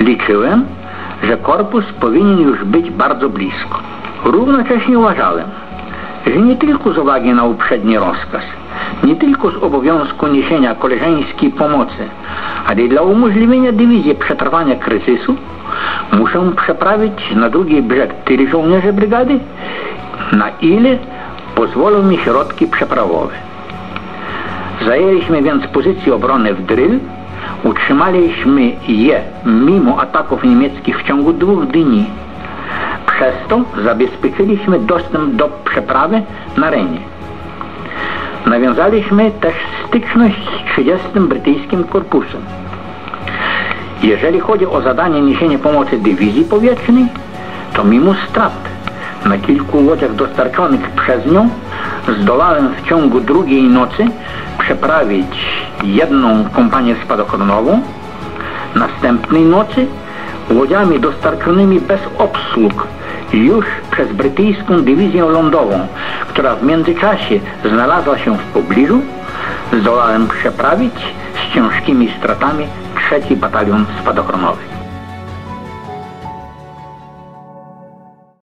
Liczyłem, że korpus powinien już być bardzo blisko. Równocześnie uważałem, że nie tylko z uwagi na uprzedni rozkaz, nie tylko z obowiązku niesienia koleżeńskiej pomocy, ale i dla umożliwienia dywizji przetrwania kryzysu, muszę przeprawić na drugi brzeg tyle żołnierzy brygady, na ile pozwolą mi środki przeprawowe. Zajęliśmy więc pozycję obrony w Dryl, utrzymaliśmy je mimo ataków niemieckich w ciągu dwóch dni. Przez to zabezpieczyliśmy dostęp do przeprawy na Renie. Nawiązaliśmy też styczność z 30. brytyjskim korpusem. Jeżeli chodzi o zadanie niesienia pomocy dywizji powietrznej, to mimo strat na kilku łodziach dostarczonych przez nią zdołałem w ciągu drugiej nocy przeprawić jedną kompanię spadochronową. Następnej nocy łodziami dostarczonymi bez obsług już przez brytyjską dywizję lądową, która w międzyczasie znalazła się w pobliżu, zdołałem przeprawić z ciężkimi stratami trzeci batalion spadochronowy.